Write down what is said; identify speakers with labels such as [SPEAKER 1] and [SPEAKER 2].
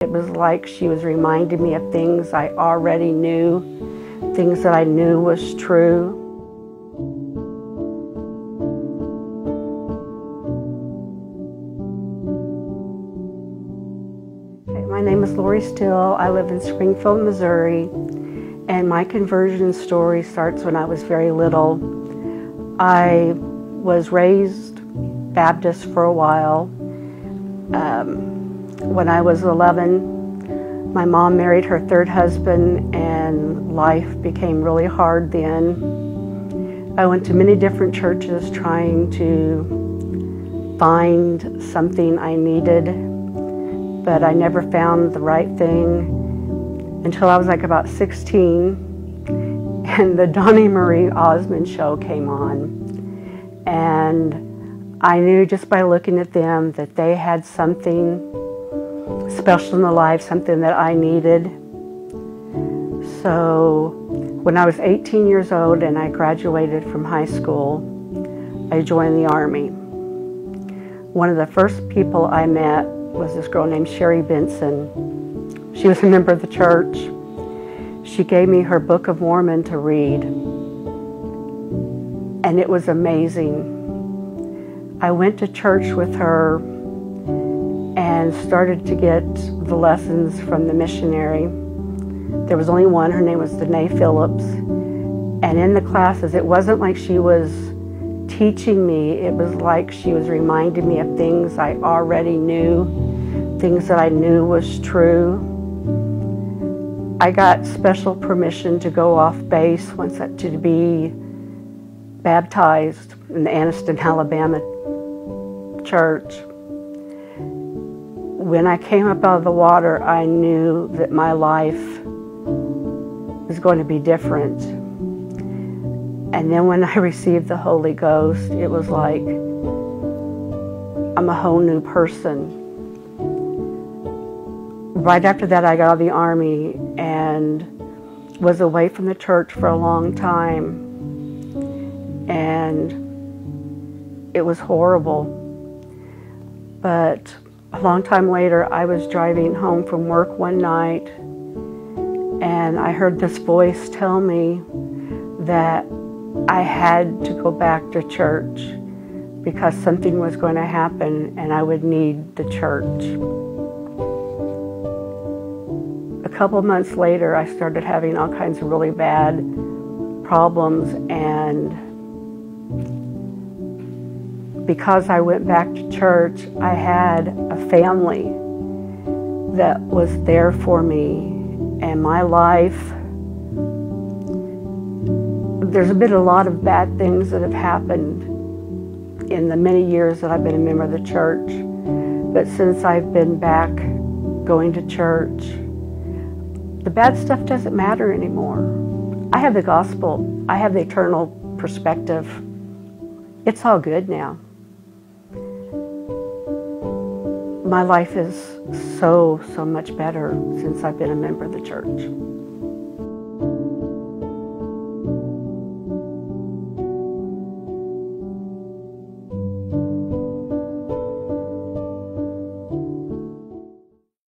[SPEAKER 1] It was like she was reminding me of things I already knew, things that I knew was true. My name is Lori Still. I live in Springfield, Missouri, and my conversion story starts when I was very little. I was raised Baptist for a while. Um, when I was 11, my mom married her third husband, and life became really hard then. I went to many different churches trying to find something I needed, but I never found the right thing until I was like about 16, and the Donny Marie Osmond show came on. And I knew just by looking at them that they had something special in the life, something that I needed. So when I was 18 years old and I graduated from high school, I joined the Army. One of the first people I met was this girl named Sherry Benson. She was a member of the church. She gave me her Book of Mormon to read, and it was amazing. I went to church with her and started to get the lessons from the missionary. There was only one, her name was Danae Phillips. And in the classes, it wasn't like she was teaching me, it was like she was reminding me of things I already knew, things that I knew was true. I got special permission to go off base once to be baptized in the Anniston, Alabama church when I came up out of the water, I knew that my life was going to be different. And then when I received the Holy Ghost, it was like I'm a whole new person. Right after that, I got out of the Army and was away from the church for a long time. And it was horrible. But a long time later, I was driving home from work one night and I heard this voice tell me that I had to go back to church because something was going to happen and I would need the church. A couple months later, I started having all kinds of really bad problems and because I went back to church, I had a family that was there for me. And my life, there's been a lot of bad things that have happened in the many years that I've been a member of the church. But since I've been back going to church, the bad stuff doesn't matter anymore. I have the gospel, I have the eternal perspective. It's all good now. My life is so, so much better since I've been a member of the church.